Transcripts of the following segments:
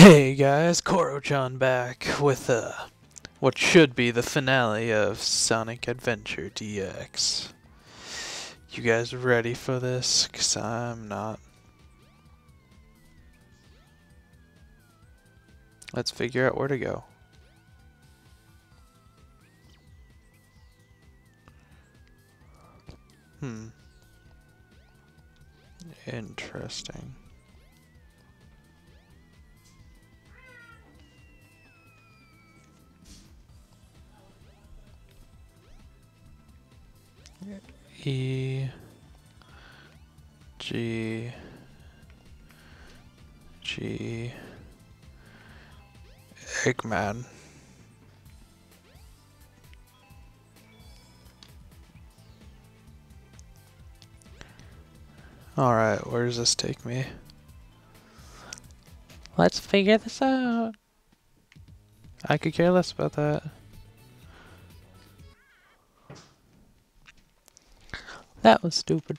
Hey guys, Koro-chan back with uh, what should be the finale of Sonic Adventure DX. You guys ready for this? Cause I'm not. Let's figure out where to go. Hmm. Interesting. E G G Eggman. Alright, where does this take me? Let's figure this out. I could care less about that. That was stupid.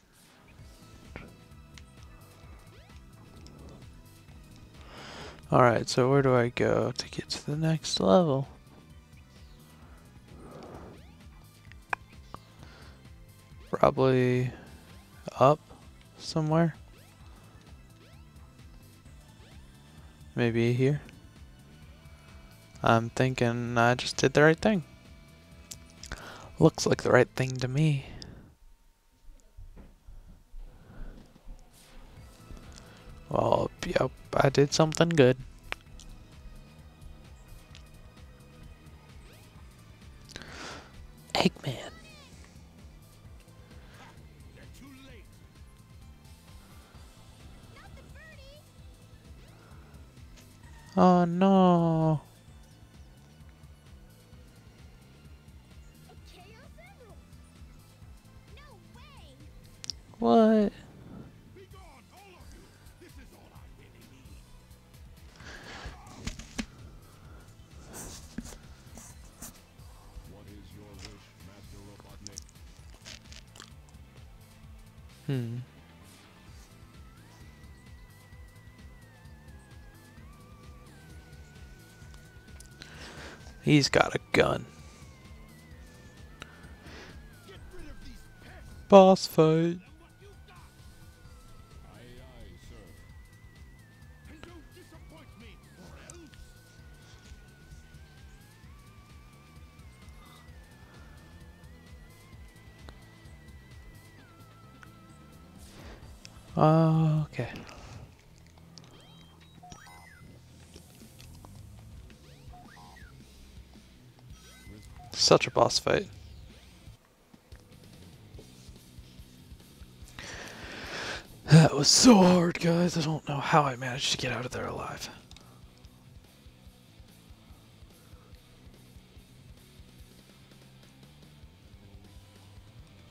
Alright, so where do I go to get to the next level? Probably up somewhere. Maybe here. I'm thinking I just did the right thing. Looks like the right thing to me. Well, yep, I did something good. Eggman. Oh no. What? Hmm. He's got a gun. Boss fight. Such a boss fight. That was so hard, guys. I don't know how I managed to get out of there alive.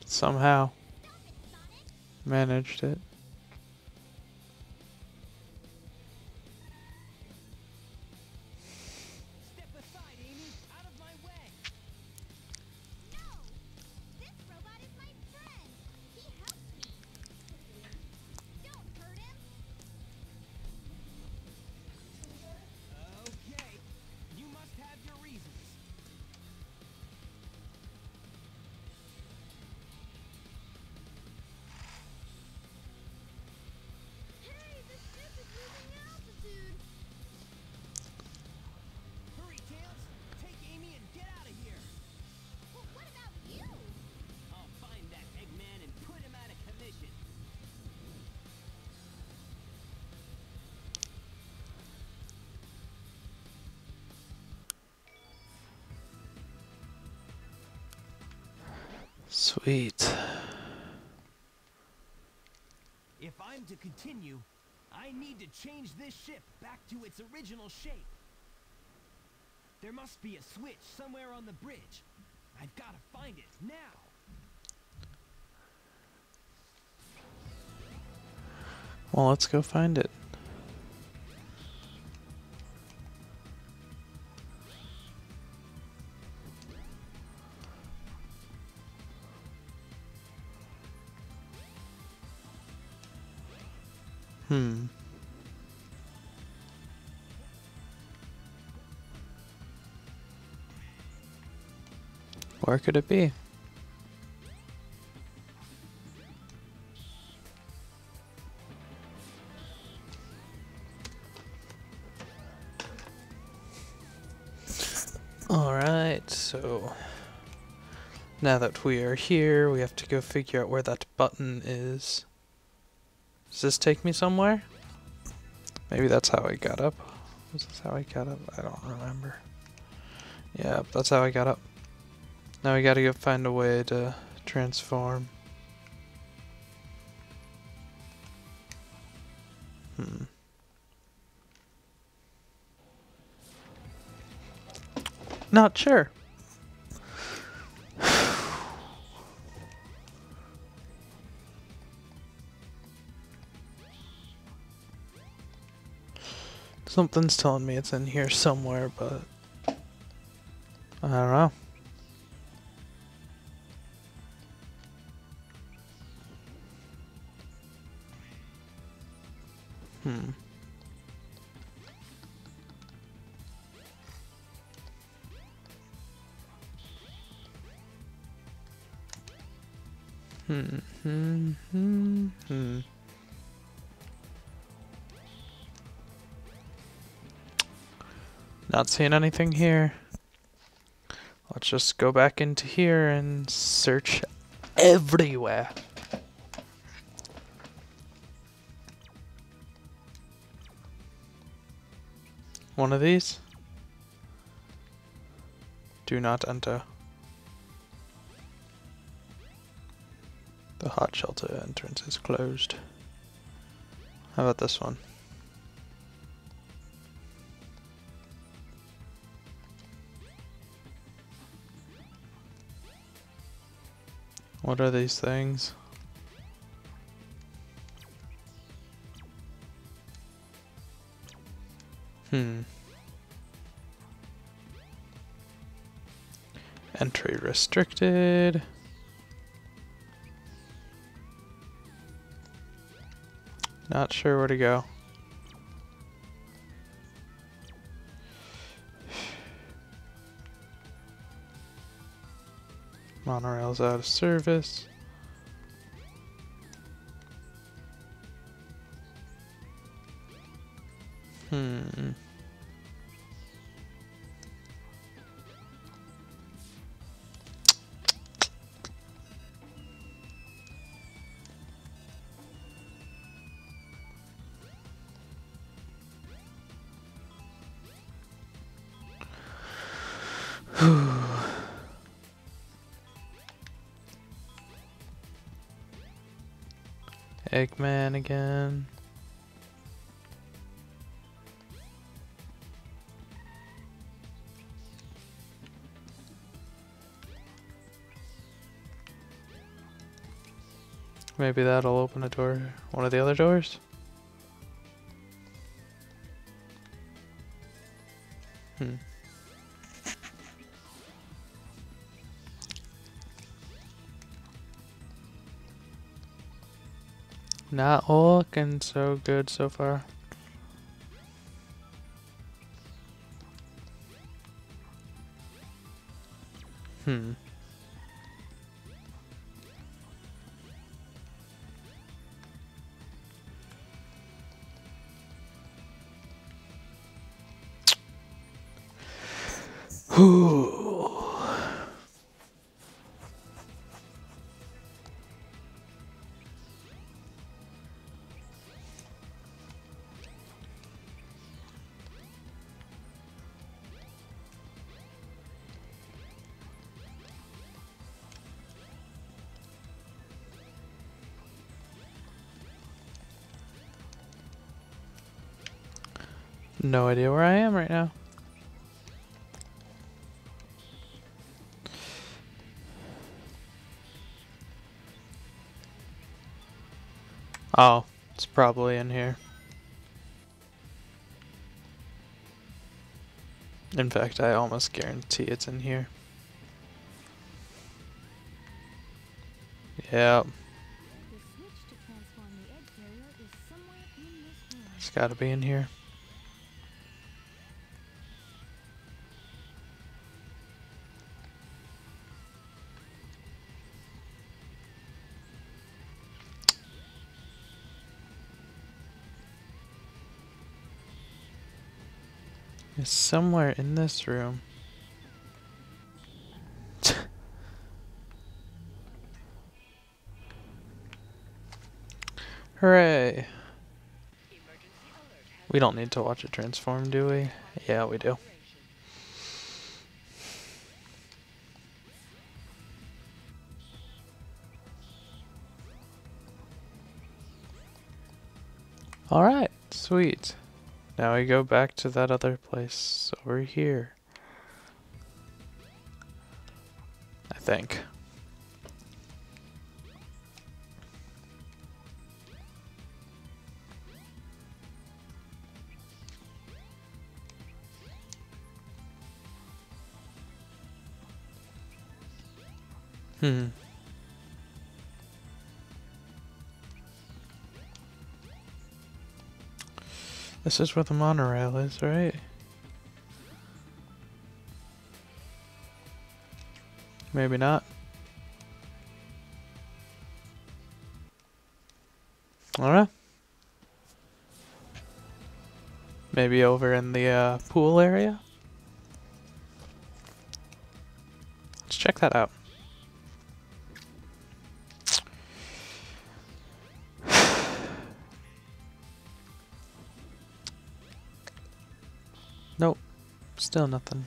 Somehow managed it. I'm to continue, I need to change this ship back to its original shape. There must be a switch somewhere on the bridge. I've got to find it now. Well, let's go find it. Where could it be? Alright, so now that we are here, we have to go figure out where that button is. Does this take me somewhere? Maybe that's how I got up. Was this how I got up? I don't remember. Yeah, that's how I got up. Now we gotta go find a way to transform. Hmm. Not sure. Something's telling me it's in here somewhere, but I don't know. Hmm. Hmm. Hmm. Not seeing anything here. Let's just go back into here and search everywhere. One of these? Do not enter. The hot shelter entrance is closed. How about this one? What are these things? Hmm. Entry restricted. Not sure where to go. Monorail's out of service. Hmm. Eggman again. Maybe that'll open a door. One of the other doors? Not looking so good so far. Hmm. Whew. No idea where I am right now. Oh, it's probably in here. In fact, I almost guarantee it's in here. Yep, it's gotta be in here. Somewhere in this room. Hooray! We don't need to watch it transform, do we? Yeah, we do. Alright, sweet. Now we go back to that other place over here. I think. Hmm. This is where the monorail is, right? Maybe not. Alright. Maybe over in the uh, pool area? Let's check that out. Still nothing.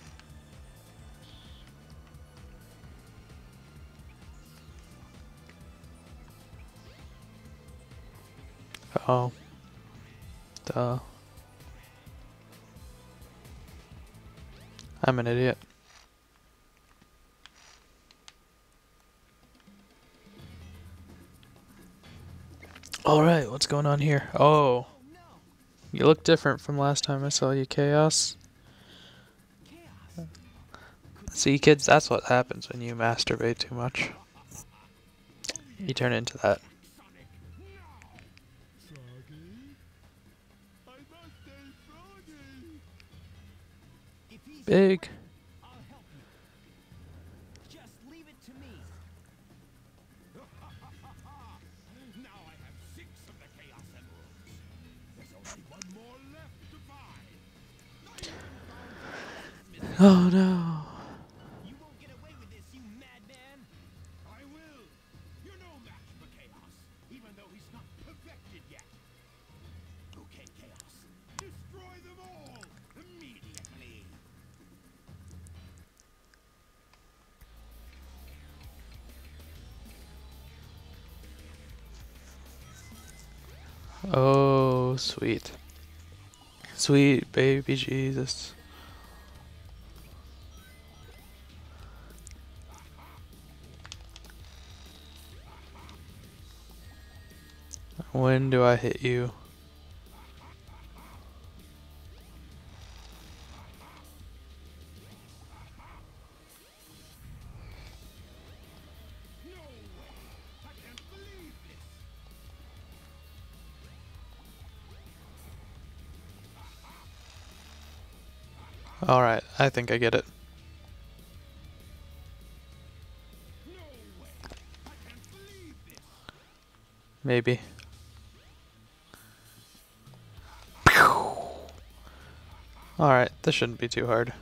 Oh. Duh. I'm an idiot. Alright, what's going on here? Oh. You look different from last time I saw you. Chaos. See, kids, that's what happens when you masturbate too much. You turn into that. Sonic, oh, no! Froggy? Oh, sweet. Sweet baby Jesus. When do I hit you? Alright, I think I get it. Maybe. Alright, this shouldn't be too hard.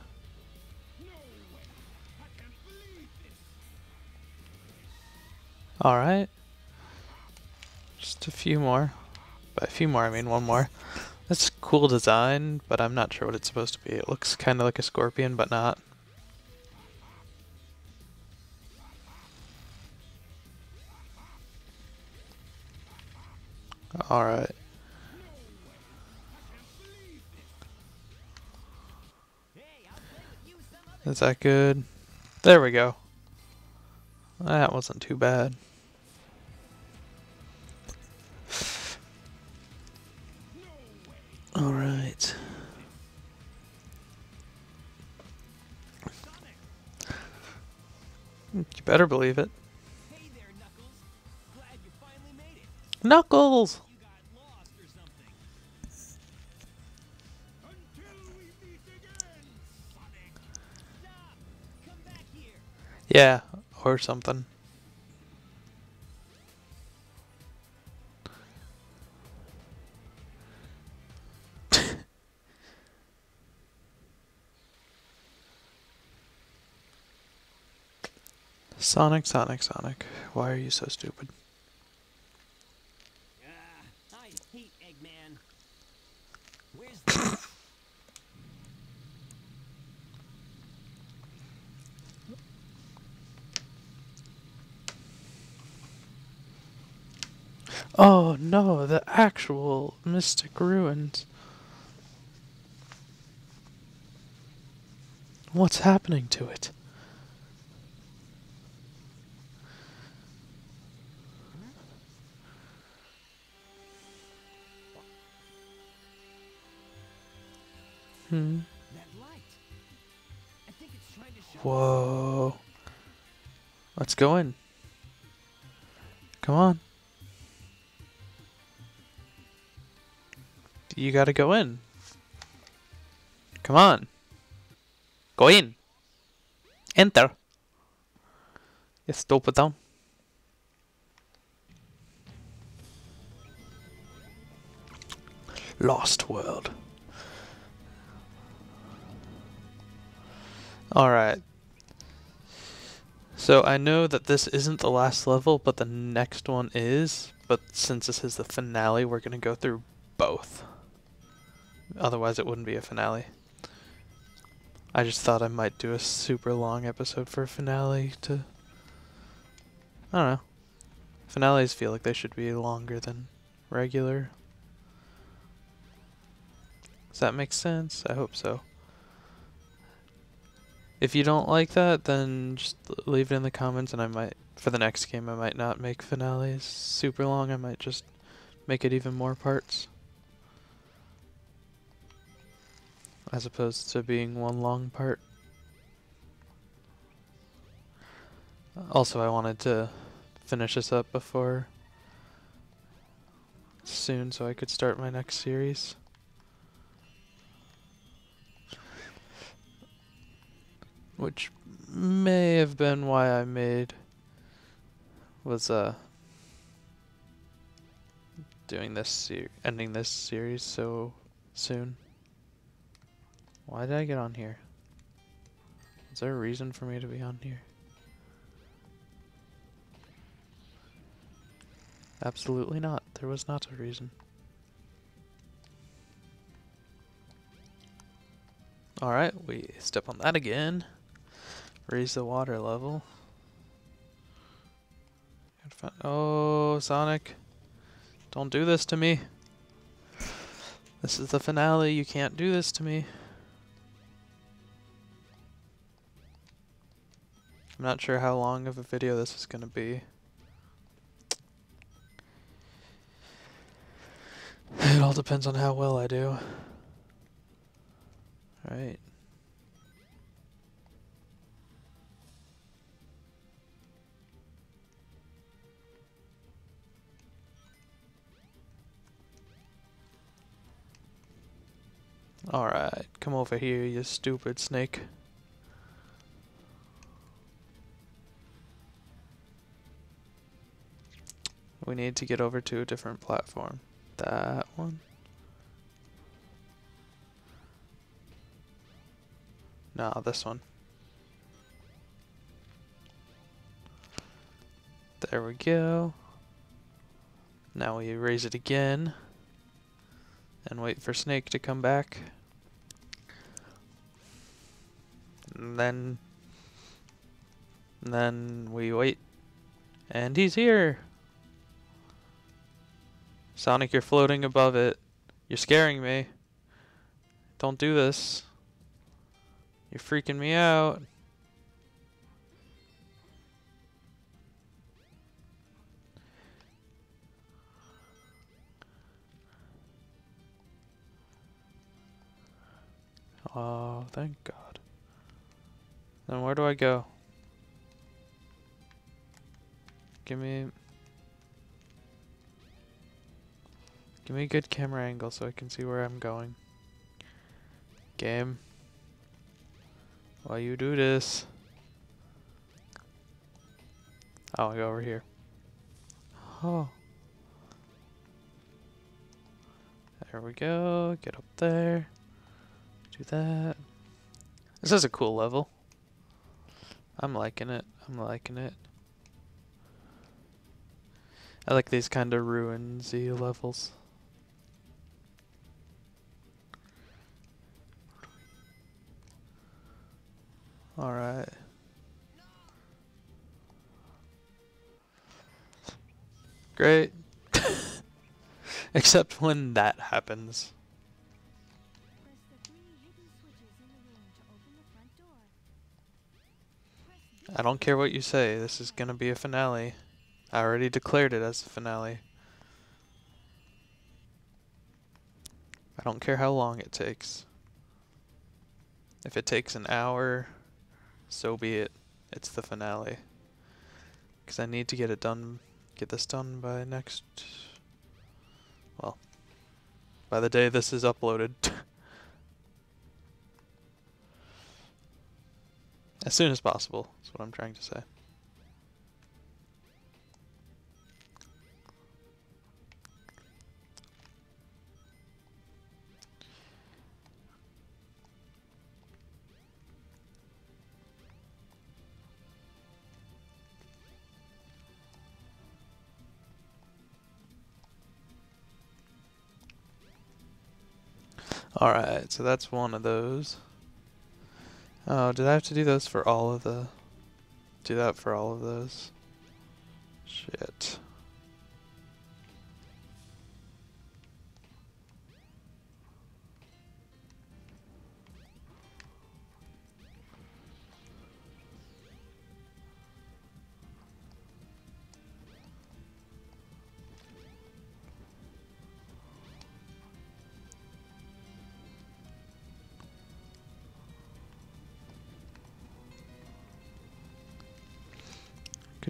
Alright. Just a few more. By a few more, I mean one more. Cool design, but I'm not sure what it's supposed to be. It looks kind of like a scorpion, but not. Alright. Is that good? There we go. That wasn't too bad. Better believe it. Hey there, Knuckles. Glad you finally made it. Knuckles! You got lost Sonic, Sonic, Sonic. Why are you so stupid? Ah, I hate Eggman. Where's the... Oh no, the actual Mystic Ruins. What's happening to it? Show... Whoa. Let's go in. Come on. You gotta go in. Come on. Go in. Enter. You stupid down. Lost World. Alright. So I know that this isn't the last level, but the next one is. But since this is the finale, we're going to go through both. Otherwise, it wouldn't be a finale. I just thought I might do a super long episode for a finale to. I don't know. Finales feel like they should be longer than regular. Does that make sense? I hope so. If you don't like that, then just leave it in the comments and I might, for the next game, I might not make finales super long. I might just make it even more parts. As opposed to being one long part. Also, I wanted to finish this up before soon so I could start my next series. Which may have been why I made was uh doing this ser- ending this series so soon. Why did I get on here? Is there a reason for me to be on here? Absolutely not. There was not a reason. Alright, we step on that again. Raise the water level. Oh, Sonic. Don't do this to me. This is the finale. You can't do this to me. I'm not sure how long of a video this is going to be. It all depends on how well I do. Right. Alright, come over here, you stupid snake. We need to get over to a different platform. That one? No, this one. There we go. Now we raise it again. And wait for Snake to come back. And then... And then we wait. And he's here! Sonic, you're floating above it. You're scaring me. Don't do this. You're freaking me out. Oh, thank God. Then where do I go? Give me... Give me a good camera angle so I can see where I'm going. Game. While you do this? Oh, I'll go over here. Oh. There we go. Get up there. Do that. This is a cool level. I'm liking it. I'm liking it. I like these kind of ruinsy levels. Alright. Great. Except when that happens. I don't care what you say, this is gonna be a finale. I already declared it as a finale. I don't care how long it takes. If it takes an hour, so be it. It's the finale. Because I need to get it done, get this done by next. Well, by the day this is uploaded. as soon as possible, that's what I'm trying to say. Alright, so that's one of those. Oh, did I have to do those for all of the... Do that for all of those? Shit.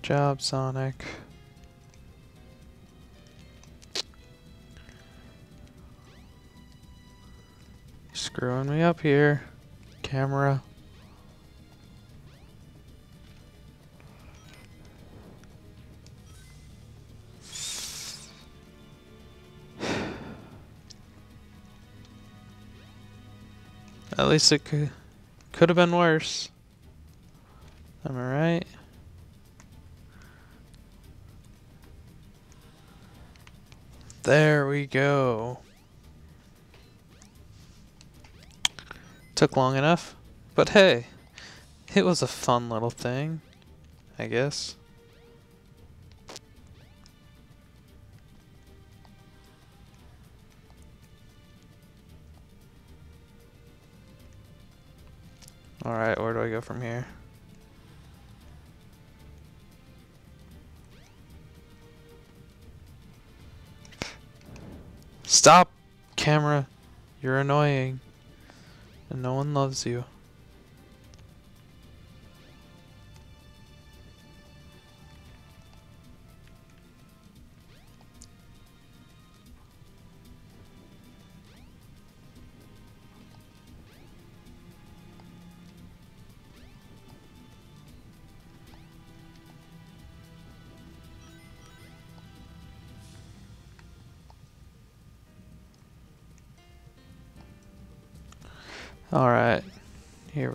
Good job, Sonic. Screwing me up here, camera. At least it could could have been worse. Am I right? There we go. Took long enough, but hey, it was a fun little thing, I guess. Alright, where do I go from here? Stop, camera. You're annoying. And no one loves you.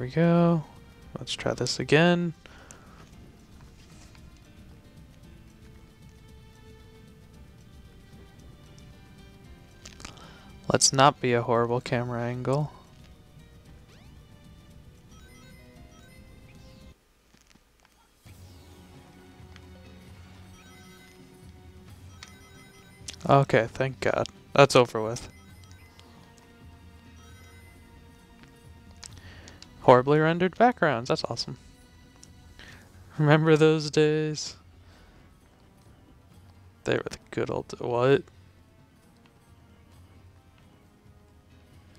We go. Let's try this again. Let's not be a horrible camera angle. Okay, thank God. That's over with. Horribly rendered backgrounds. That's awesome. Remember those days? They were the good old. What?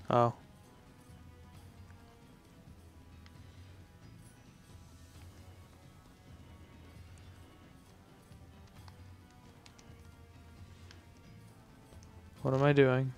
Oh. What am I doing?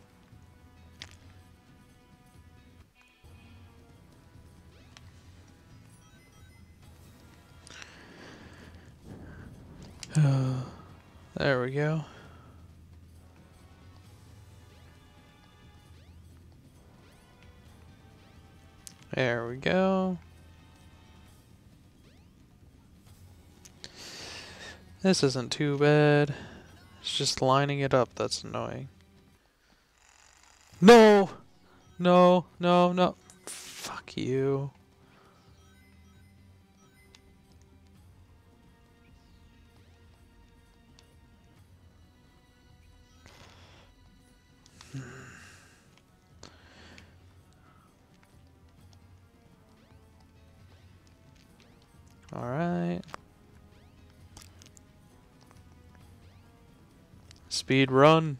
we go. This isn't too bad. It's just lining it up that's annoying. No! No, no, no. Fuck you. Speed run.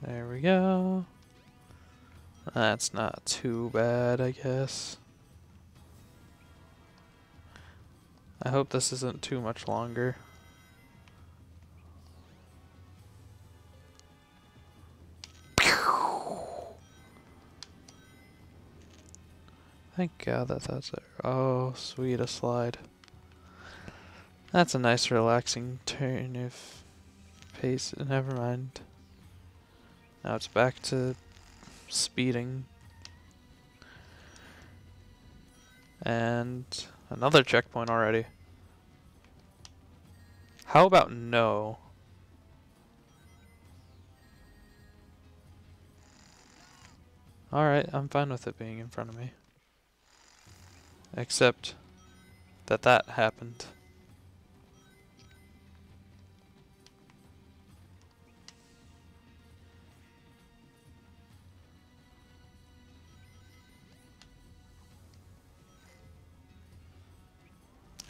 There we go. That's not too bad, I guess. I hope this isn't too much longer. Thank God that that's there. Oh, sweet, a slide. That's a nice relaxing turn if pace. Never mind. Now it's back to speeding. And another checkpoint already. How about no? Alright, I'm fine with it being in front of me. Except that that happened.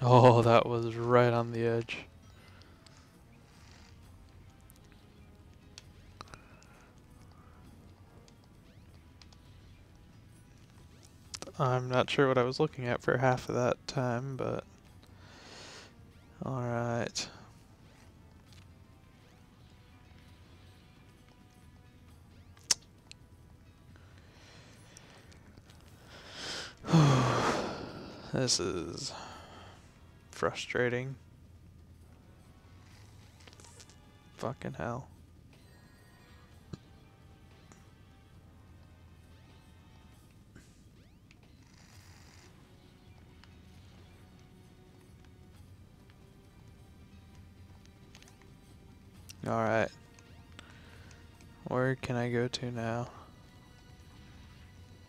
Oh, that was right on the edge. I'm not sure what I was looking at for half of that time, but alright. this is frustrating. Fucking hell. Alright. Where can I go to now?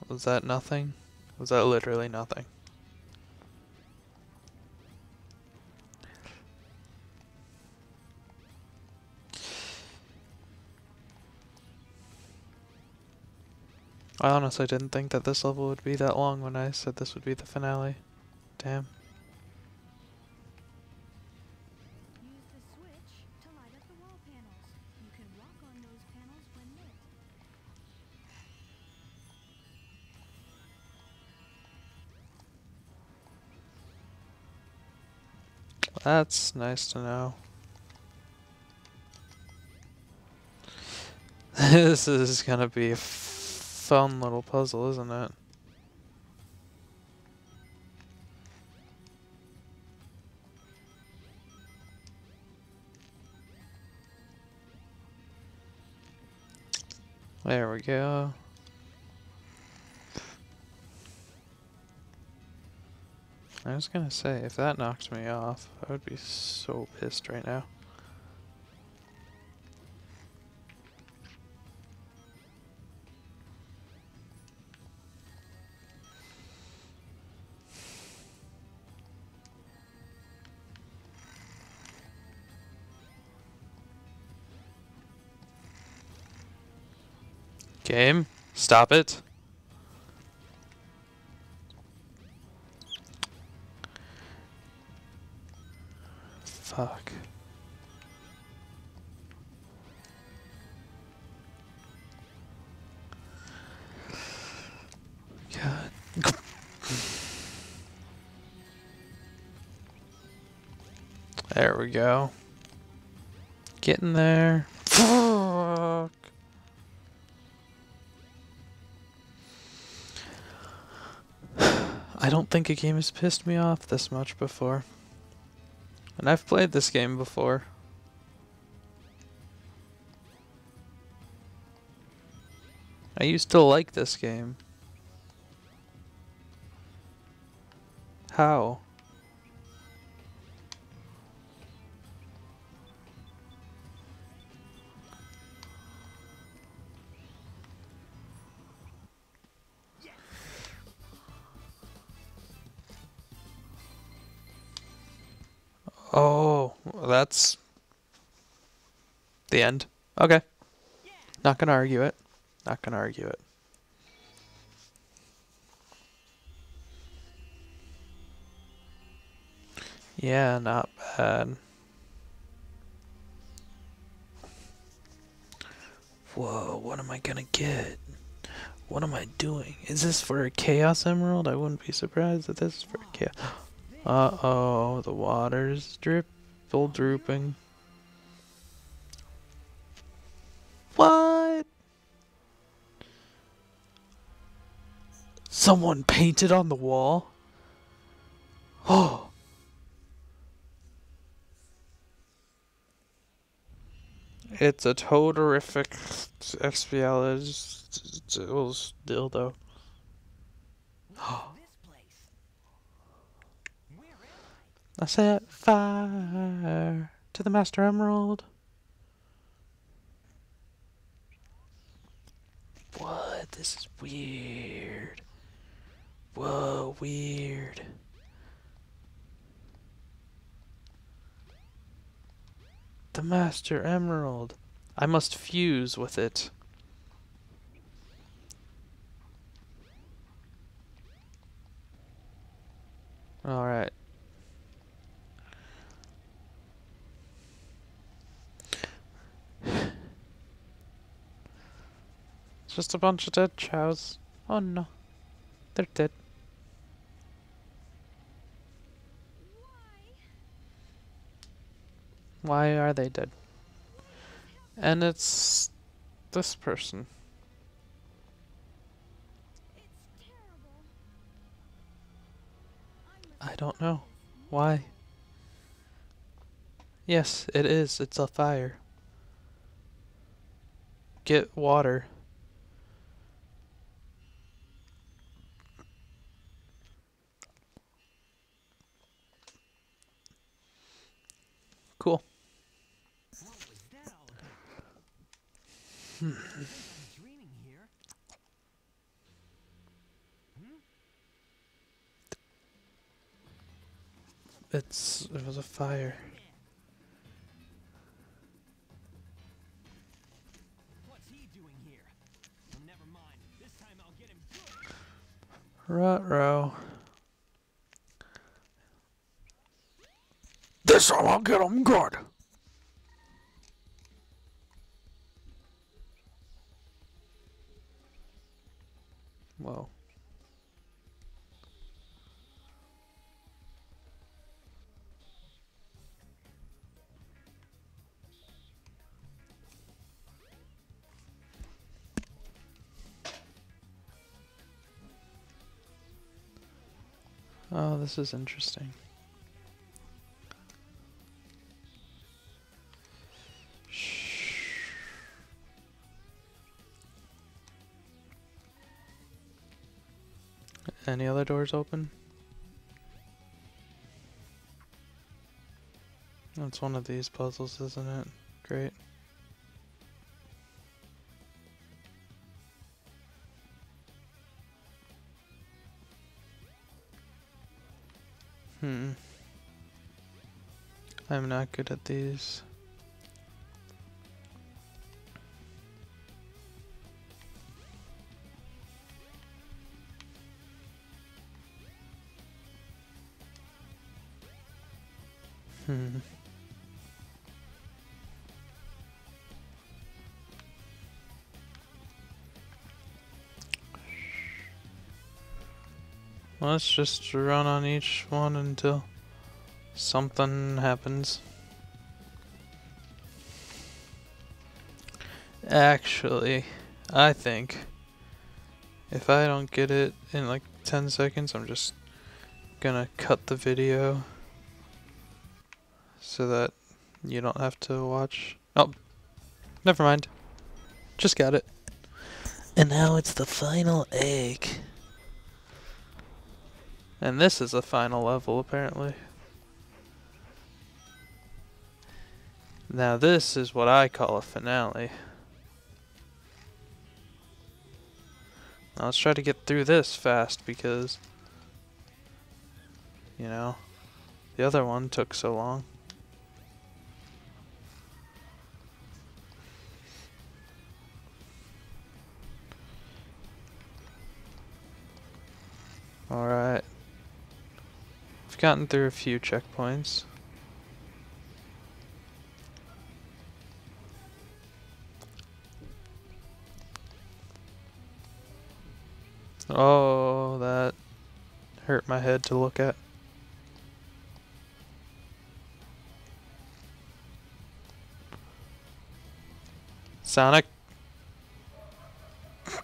Was that nothing? Was that literally nothing? I honestly didn't think that this level would be that long when I said this would be the finale. Damn. That's nice to know. this is gonna be a fun little puzzle, isn't it? There we go. I was gonna say, if that knocked me off, I would be so pissed right now. Game, stop it. Fuck. God. There we go. Getting there. Fuck. I don't think a game has pissed me off this much before. And I've played this game before. I used to like this game. How? That's the end. Okay. Not gonna argue it. Not gonna argue it. Yeah, not bad. Whoa, what am I gonna get? What am I doing? Is this for a Chaos Emerald? I wouldn't be surprised if this is for a Chaos. Uh oh, the water's drip, full drooping. What? Someone painted on the wall? Oh. It's a totarific expialidocious dildo. What's this place? Where am I? Set fire to the Master Emerald. What? This is weird. Whoa, weird. The Master Emerald. I must fuse with it. Alright. Just a bunch of dead chows. Oh no. They're dead. Why are they dead? And it's this person. I don't know. Why? Yes, it is. It's a fire. Get water. Cool. It's it was a fire. What's he doing here? Well, never mind. This time I'll get him good. Whoa. Oh, this is interesting. Any other doors open? That's one of these puzzles, isn't it? Great. Hmm. I'm not good at these. Let's just run on each one until something happens. Actually, I think if I don't get it in like 10 seconds, I'm just gonna cut the video so that you don't have to watch. Oh, never mind. Just got it. And now it's the final egg. And this is the final level, apparently. Now this is what I call a finale. Now let's try to get through this fast because, you know, the other one took so long. Alright. Gotten through a few checkpoints. Oh, that hurt my head to look at. Sonic?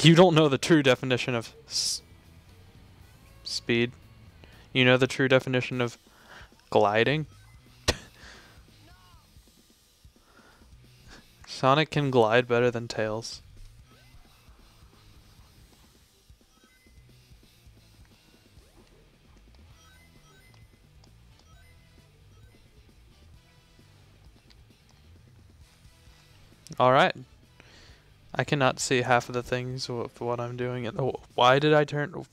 you don't know the true definition of speed. You know the true definition of gliding? Sonic can glide better than Tails. Alright. I cannot see half of the things of what I'm doing. Why did I turn?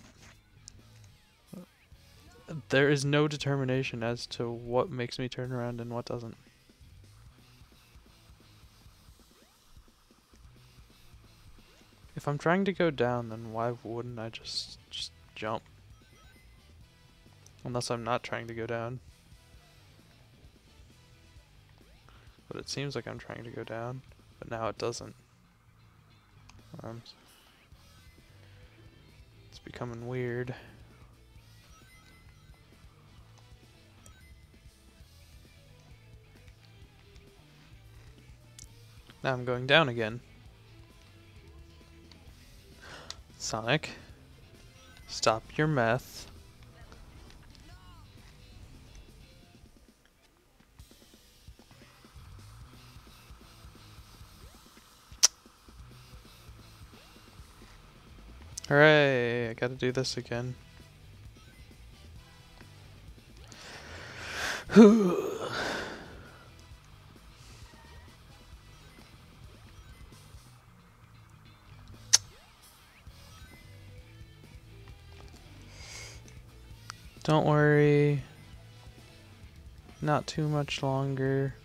There is no determination as to what makes me turn around and what doesn't. If I'm trying to go down, then why wouldn't I just just jump? Unless I'm not trying to go down. But it seems like I'm trying to go down, but now it doesn't. Um, it's becoming weird. Now I'm going down again. Sonic, stop your meth. Hooray, I gotta do this again. Don't worry. Not too much longer.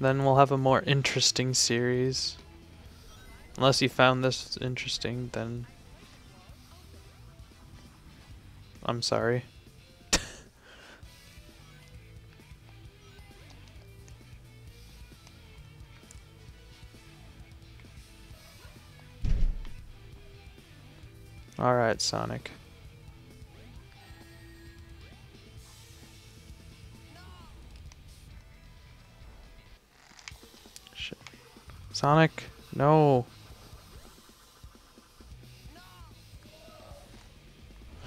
Then we'll have a more interesting series. Unless you found this interesting, then I'm sorry. Alright, Sonic. Shit. Sonic, no.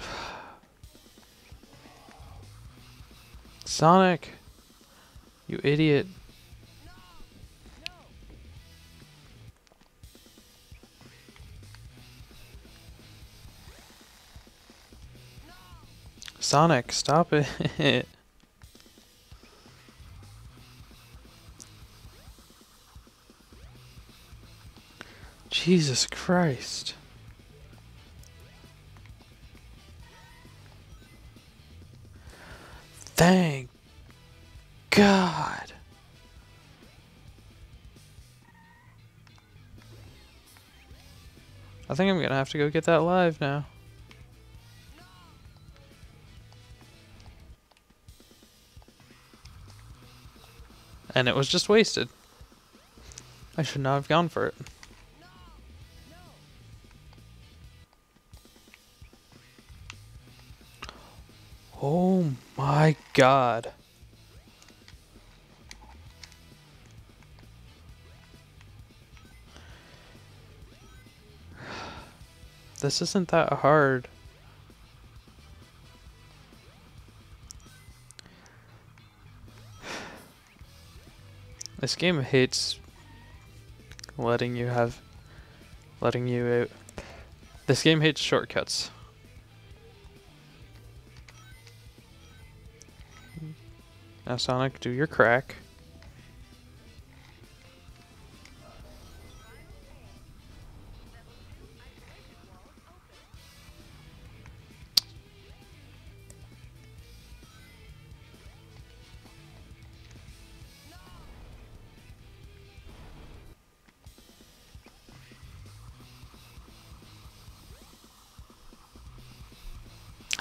Sonic! You idiot. Sonic, stop it. Jesus Christ. Thank God. I think I'm gonna have to go get that live now. And it was just wasted. I should not have gone for it. Oh my god. This isn't that hard. This game hates letting you have letting you out. This game hates shortcuts. Now Sonic, do your crack.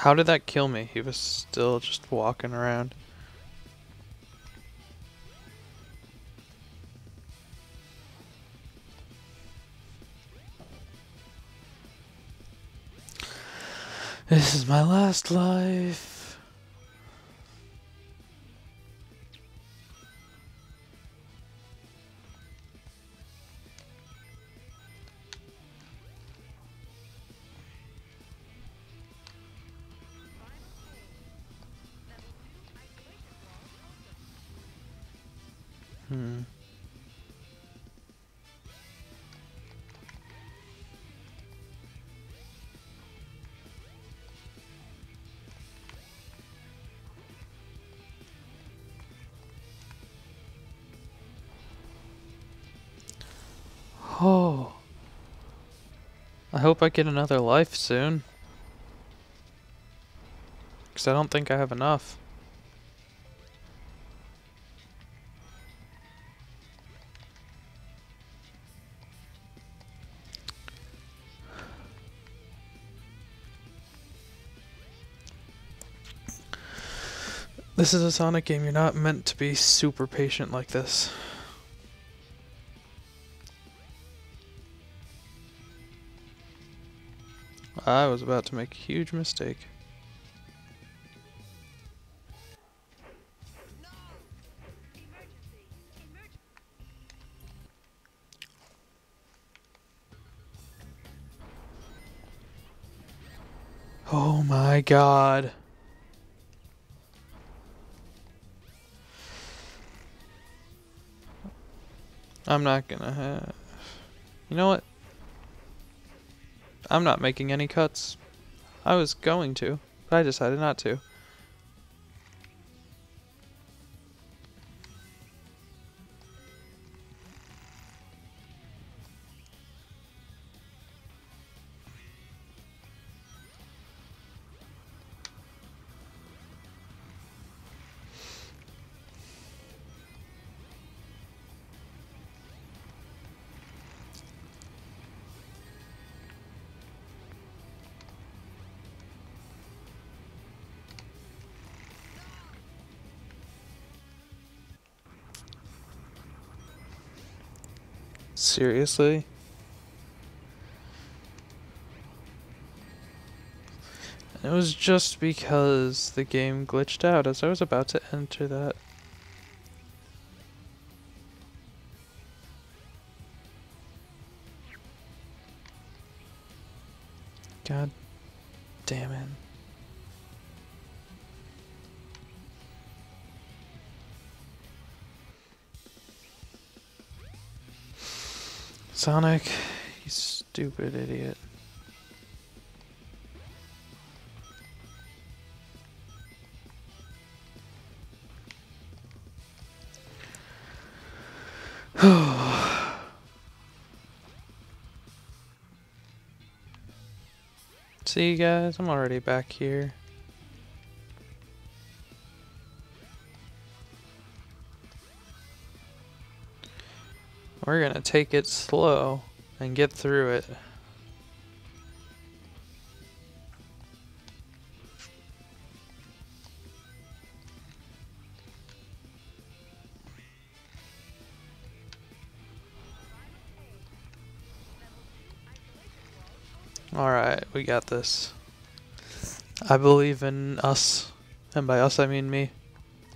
How did that kill me? He was still just walking around. This is my last life. Hope I get another life soon. Because I don't think I have enough. This is a Sonic game. You're not meant to be super patient like this. I was about to make a huge mistake. Oh my god. I'm not gonna have... You know what? I'm not making any cuts. I was going to, but I decided not to. Seriously? It was just because the game glitched out as I was about to enter that. Sonic, you stupid idiot. See you guys, I'm already back here. We're gonna take it slow and get through it. Alright, we got this. I believe in us. And by us I mean me.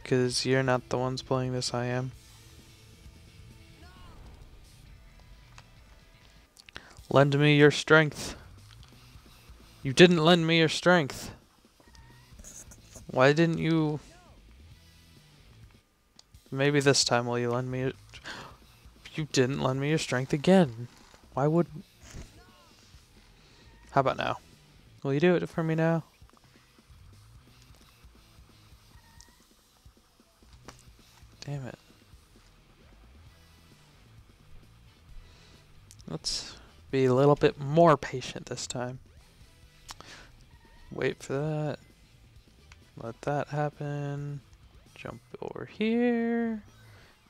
Because you're not the ones playing this, I am. Lend me your strength. You didn't lend me your strength. Why didn't you... Maybe this time will you lend me your... You didn't lend me your strength again. Why would... How about now? Will you do it for me now? Damn it. Let's be a little bit more patient this time. Wait for that. Let that happen. Jump over here.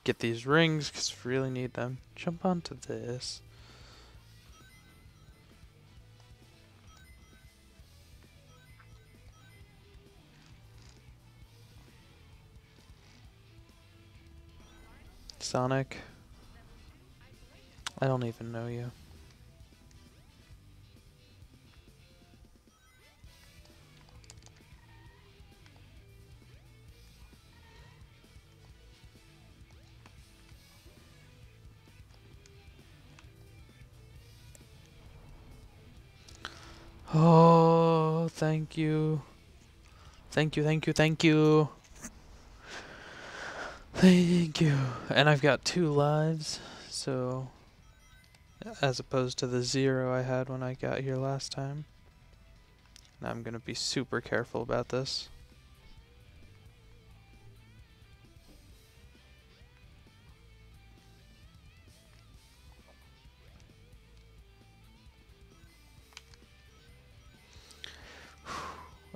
Get these rings because we really need them. Jump onto this. Sonic. I don't even know you. Oh, thank you. Thank you, thank you, thank you. Thank you. And I've got two lives, so as opposed to the zero I had when I got here last time. Now I'm gonna be super careful about this.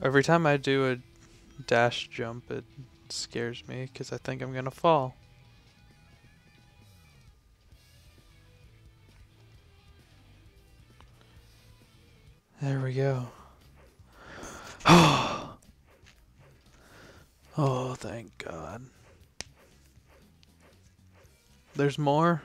Every time I do a dash jump, it scares me because I think I'm gonna fall. There we go. oh, thank God. There's more?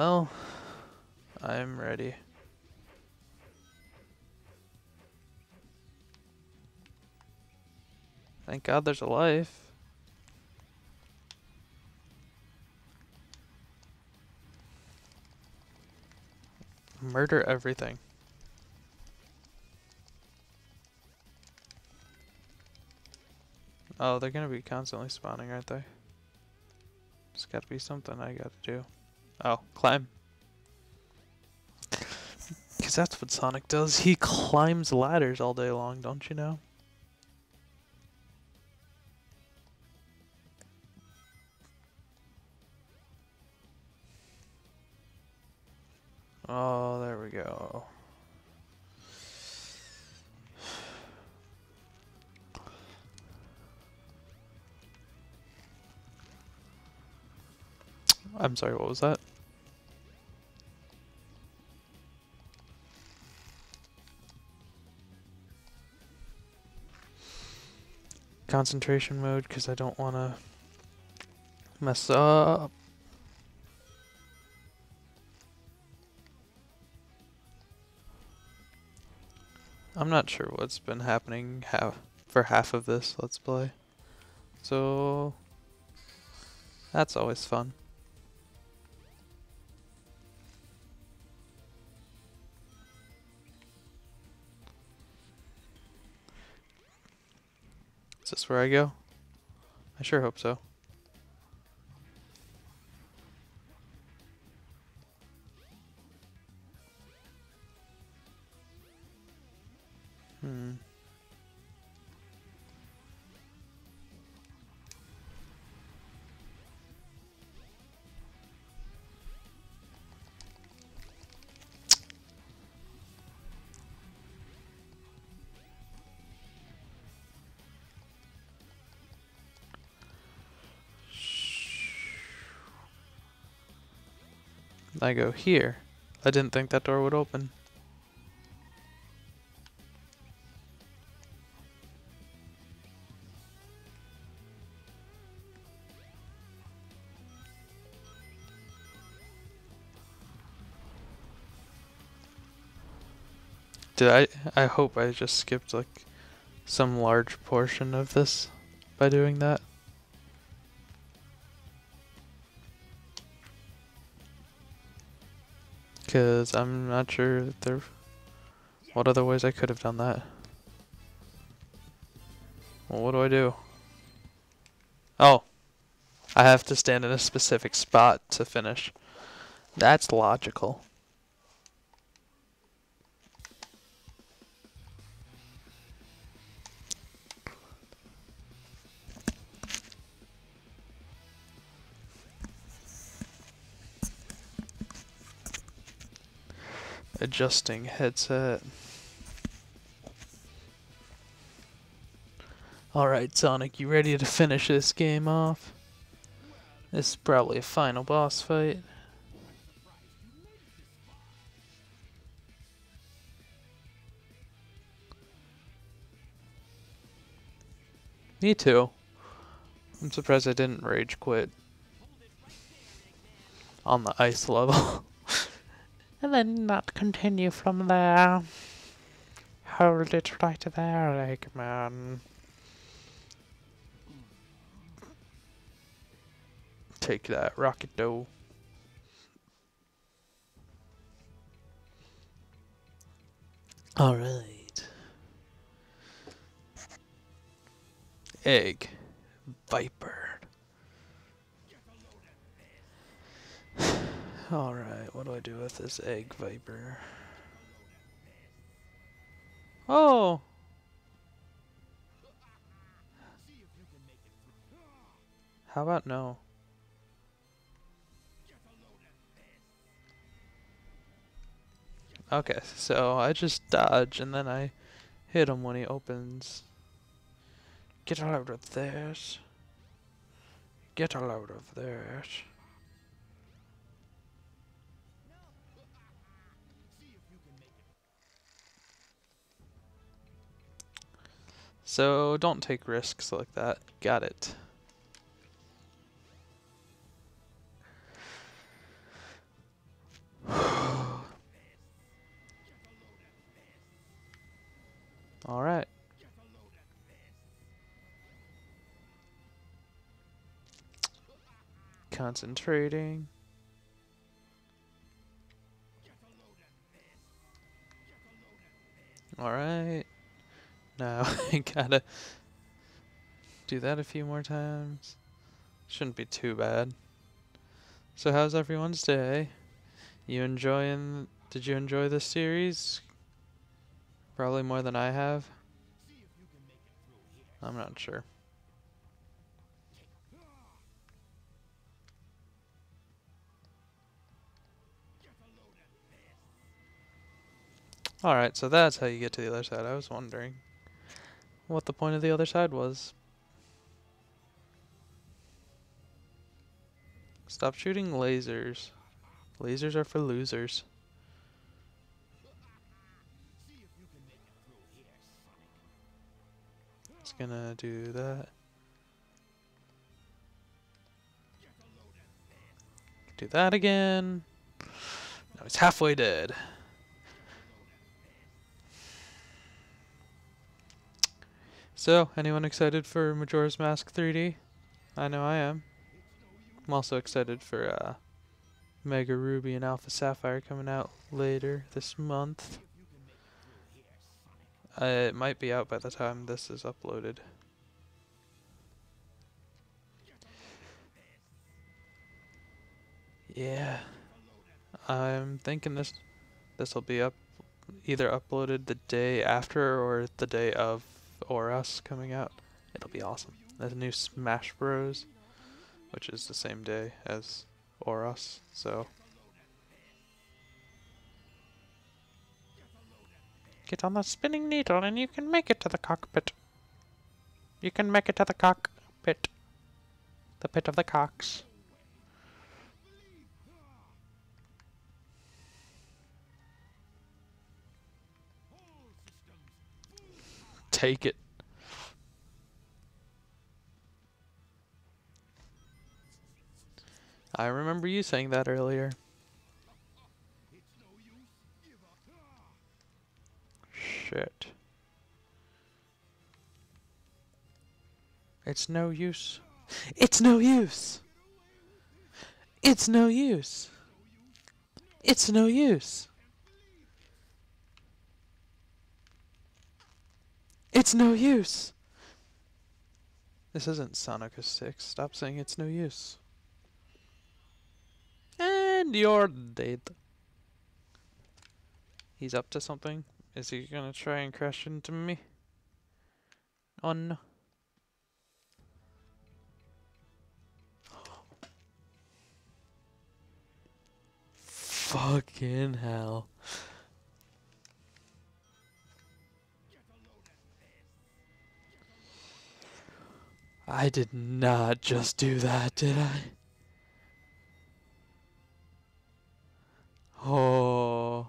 Well, I'm ready. Thank God there's a life. Murder everything. Oh, they're gonna be constantly spawning, aren't they? There's gotta be something I gotta do. Oh, climb. Because that's what Sonic does. He climbs ladders all day long, don't you know? Oh, there we go. I'm sorry, what was that? Concentration mode because I don't want to mess up. I'm not sure what's been happening half for half of this let's play. So that's always fun. Where I go? I sure hope so. I go here. I didn't think that door would open. Did I? I hope I just skipped like some large portion of this by doing that. Because I'm not sure that there... What other ways I could have done that? Well, what do I do? Oh. I have to stand in a specific spot to finish. That's logical. Adjusting headset. Alright, Sonic, you ready to finish this game off? This is probably a final boss fight. Me too. I'm surprised I didn't rage quit on the ice level. and then not continue from there. Hold it right there, Eggman. Take that, Rocket Dough. Alright. Egg. Viper. Alright, what do I do with this egg viper? Oh! How about no? Okay, so I just dodge and then I hit him when he opens. Get out of this. Get out of this. So don't take risks like that. Got it. All right. Concentrating. All right. Now I gotta do that a few more times. Shouldn't be too bad. So how's everyone's day? You enjoying did you enjoy this series? Probably more than I have. I'm not sure. Alright, so that's how you get to the other side. I was wondering what the point of the other side was. Stop shooting lasers. Lasers are for losers. It's gonna do that. Do that again. Now he's halfway dead. So, anyone excited for Majora's Mask 3D? I know I am. I'm also excited for uh, Mega Ruby and Alpha Sapphire coming out later this month. Uh, it might be out by the time this is uploaded. Yeah. I'm thinking this this will be up either uploaded the day after or the day of ORAS coming out. It'll be awesome. There's a new Smash Bros, which is the same day as ORAS, so Get on the spinning needle and you can make it to the cockpit. You can make it to the cockpit. The pit of the cocks. Take it. I remember you saying that earlier. Shit. It's no use. It's no use! It's no use! It's no use. It's no use. This isn't Sonic 6. Stop saying it's no use. And you're dead. He's up to something. Is he gonna try and crash into me? Oh no. Fucking hell. I did not just do that, did I? Oh.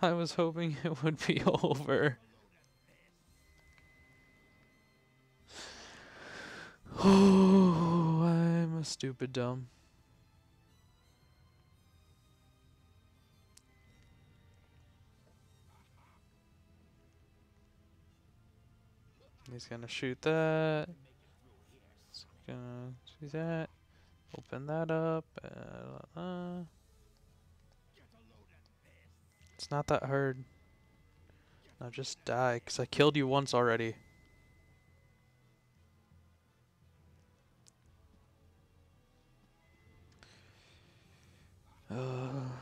I was hoping it would be over. Oh, I'm a stupid dumb. He's gonna shoot that. He's gonna do that. Open that up. Uh. It's not that hard. Now just die, because I killed you once already. Uh.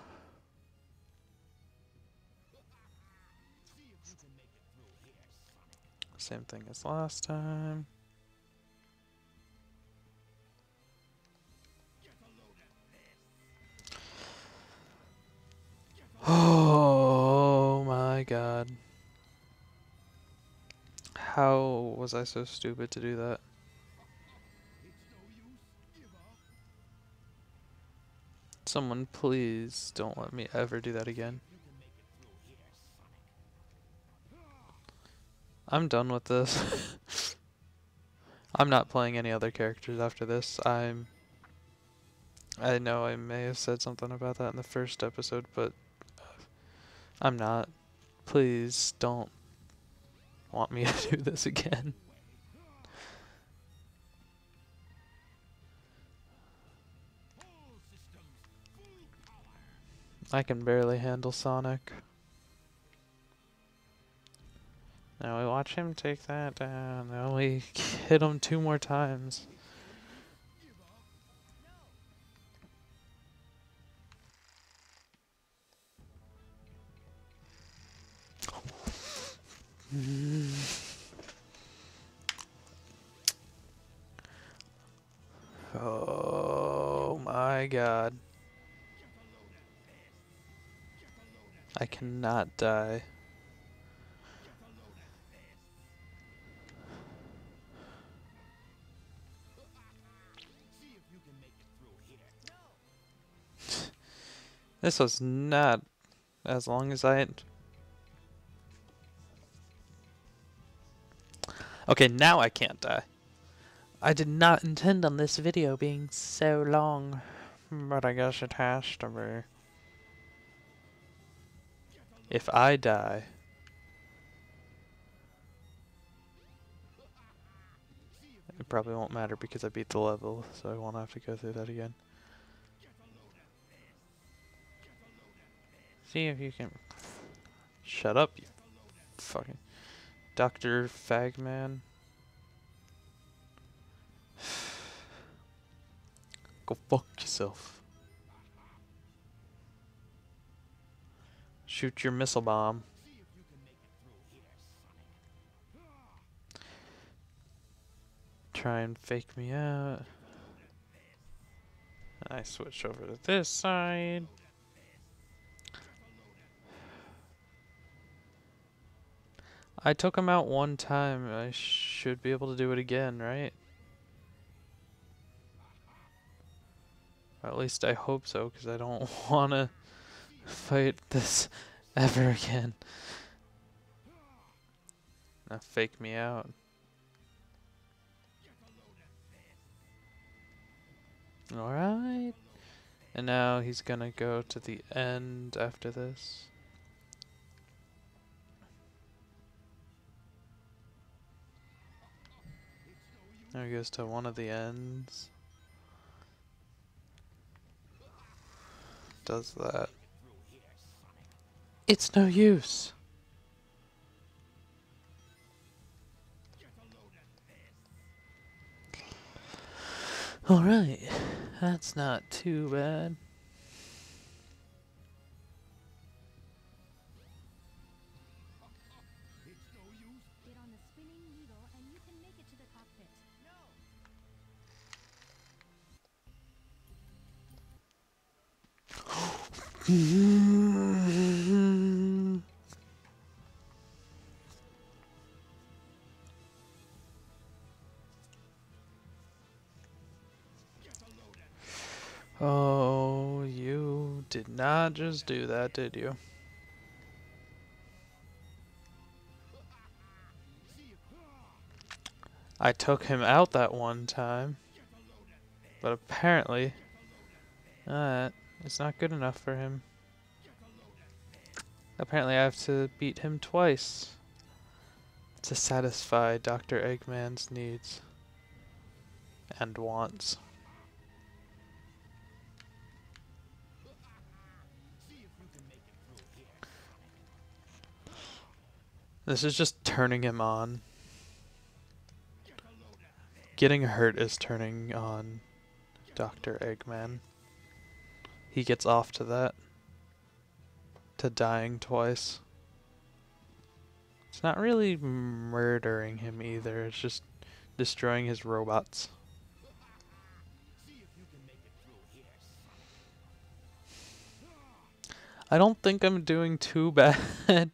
Same thing as last time. Oh my god. How was I so stupid to do that? Someone please don't let me ever do that again. I'm done with this. I'm not playing any other characters after this. I'm I know I may have said something about that in the first episode, but I'm not. Please don't want me to do this again. I can barely handle Sonic. Now we watch him take that down. Now we hit him two more times. Oh my god. I cannot die. This was not as long as I had... Okay, now I can't die. I did not intend on this video being so long, but I guess it has to be. If I die, it probably won't matter because I beat the level, so I won't have to go through that again. See if you can... Shut up, you fucking... Dr. Fagman. Go fuck yourself. Shoot your missile bomb. Try and fake me out. I switch over to this side. I took him out one time. I should be able to do it again, right? At least I hope so, because I don't want to fight this ever again. Now fake me out. Alright. And now he's gonna go to the end after this. Now he goes to one of the ends. does that. It's no use. Alright, that's not too bad. Oh, you did not just do that, did you? I took him out that one time, but apparently that is not good enough for him. Apparently, I have to beat him twice to satisfy Dr. Eggman's needs and wants. This is just turning him on. Getting hurt is turning on Dr. Eggman. He gets off to that. To dying twice. It's not really murdering him either, it's just destroying his robots. I don't think I'm doing too bad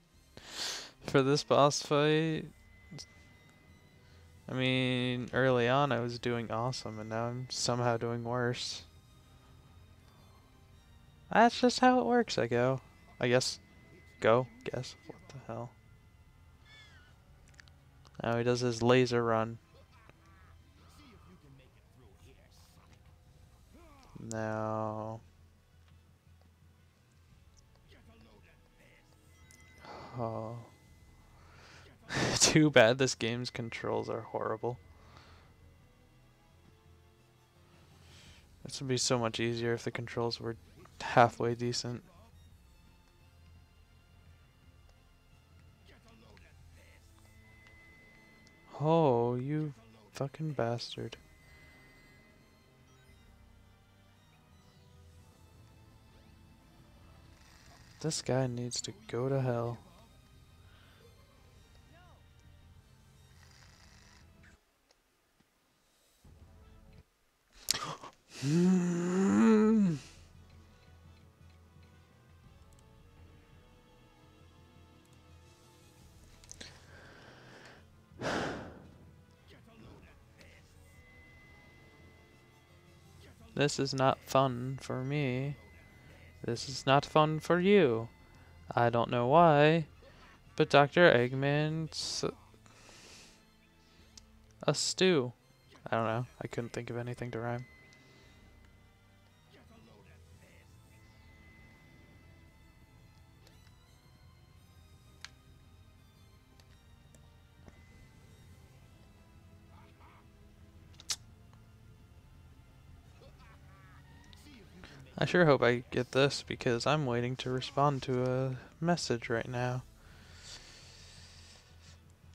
for this boss fight. I mean, early on I was doing awesome, and now I'm somehow doing worse. That's just how it works, I go. I guess. Go, guess. What the hell? Now he does his laser run. Now. Oh. Too bad this game's controls are horrible. This would be so much easier if the controls were halfway decent. Oh, you fucking bastard. This guy needs to go to hell. Mm. This is not fun for me. This is not fun for you. I don't know why, but Dr. Eggman's a stew. I don't know. I couldn't think of anything to rhyme. I sure hope I get this because I'm waiting to respond to a message right now.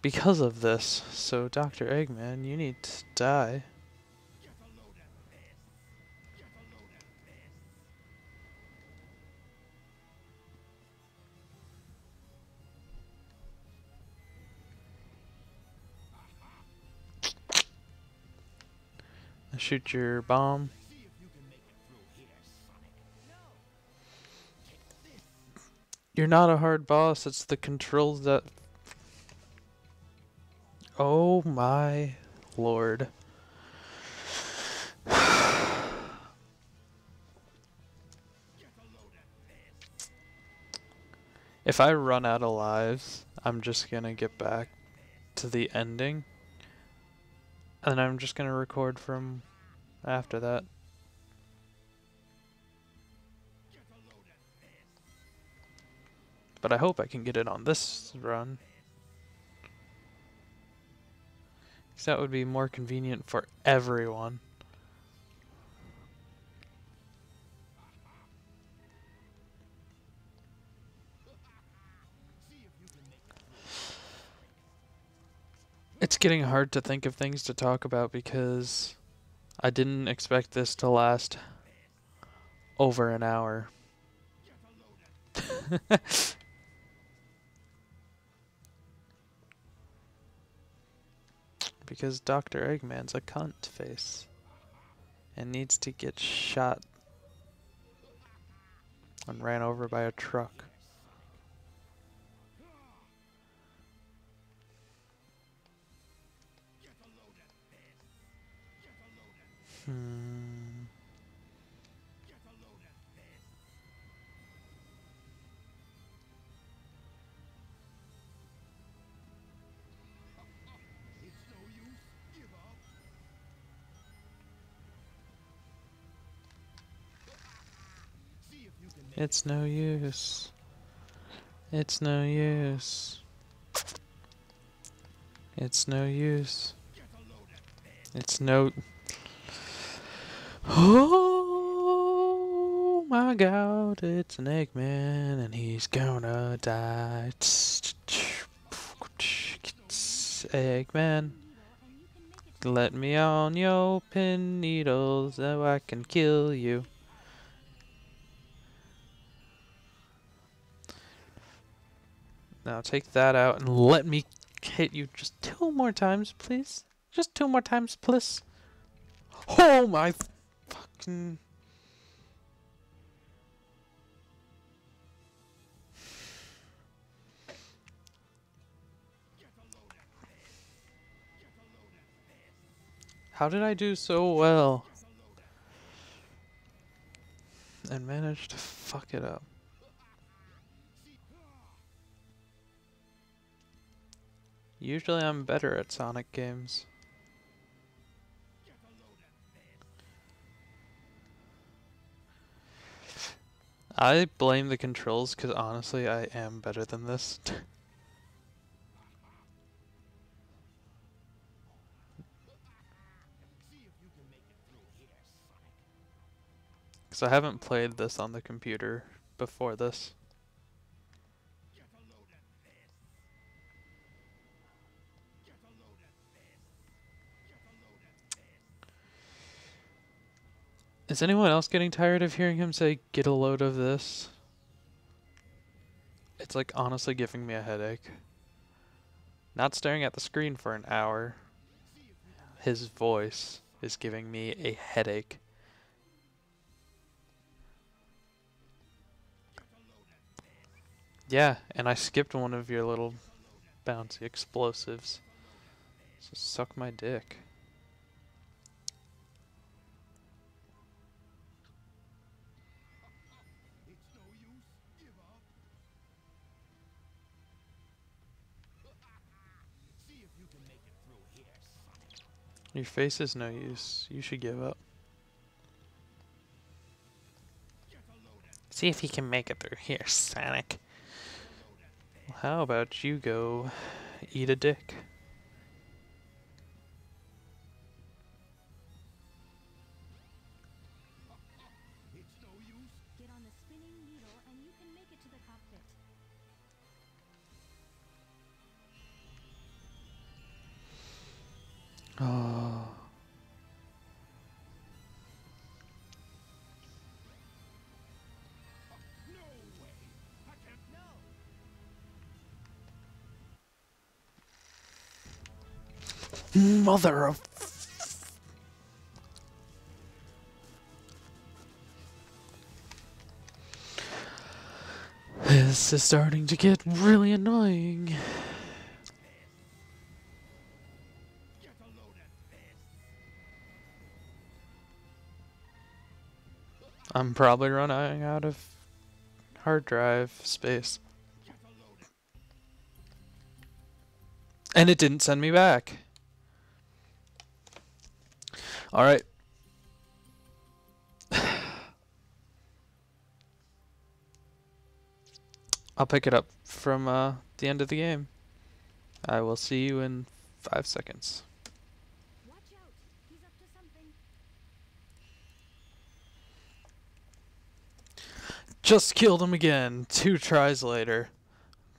Because of this, so Dr. Eggman, you need to die. Shoot your bomb. You're not a hard boss, it's the controls that... Oh my lord. If I run out of lives, I'm just gonna get back to the ending. And I'm just gonna record from after that. But I hope I can get it on this run. Because that would be more convenient for everyone. It's getting hard to think of things to talk about because I didn't expect this to last over an hour. because Dr. Eggman's a cunt face and needs to get shot and ran over by a truck. Hmm. It's no use. It's no use. It's no use. It's no. Oh my god, it's an Eggman and he's gonna die. Eggman, let me on your pin needles so I can kill you. Now take that out and let me hit you just two more times, please. Just two more times, please. Oh my fucking. How did I do so well? And manage to fuck it up. Usually I'm better at Sonic games. I blame the controls because honestly I am better than this. Because I haven't played this on the computer before this. Is anyone else getting tired of hearing him say, get a load of this? It's like honestly giving me a headache. Not staring at the screen for an hour. His voice is giving me a headache. Yeah, and I skipped one of your little bouncy explosives. So suck my dick. Your face is no use. You should give up. See if he can make it through here, Sonic. Well, how about you go eat a dick? Mother of. This is starting to get really annoying. I'm probably running out of hard drive space. And it didn't send me back. Alright. I'll pick it up from uh, the end of the game. I will see you in five seconds. Watch out. He's up to something. Just killed him again. Two tries later.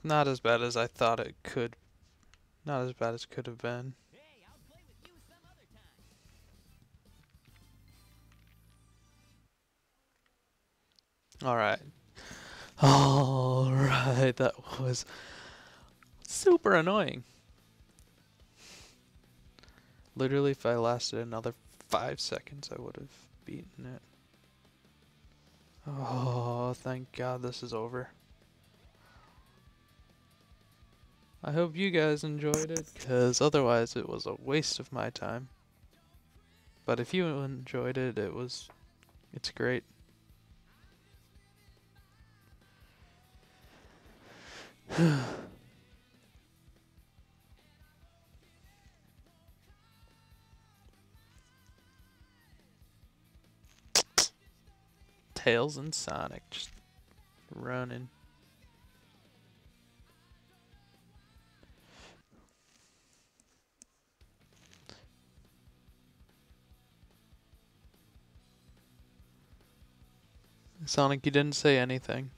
Not as bad as I thought it could Not as bad as could have been. Alright. Alright, that was super annoying. Literally, if I lasted another five seconds, I would have beaten it. Oh, thank God this is over. I hope you guys enjoyed it, because otherwise it was a waste of my time. But if you enjoyed it, it was... It's great. Tails and Sonic just running. Sonic, you didn't say anything.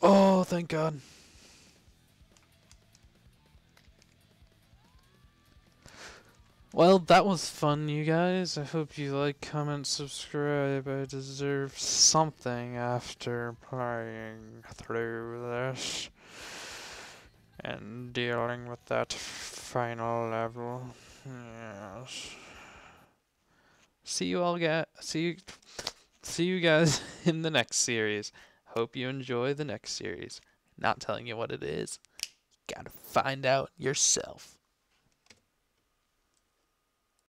Oh, thank God. Well, that was fun, you guys. I hope you like, comment, subscribe. I deserve something after playing through this and dealing with that final level. Yes. See you all, guys. See you. See you guys in the next series. Hope you enjoy the next series. Not telling you what it is. Gotta find out yourself.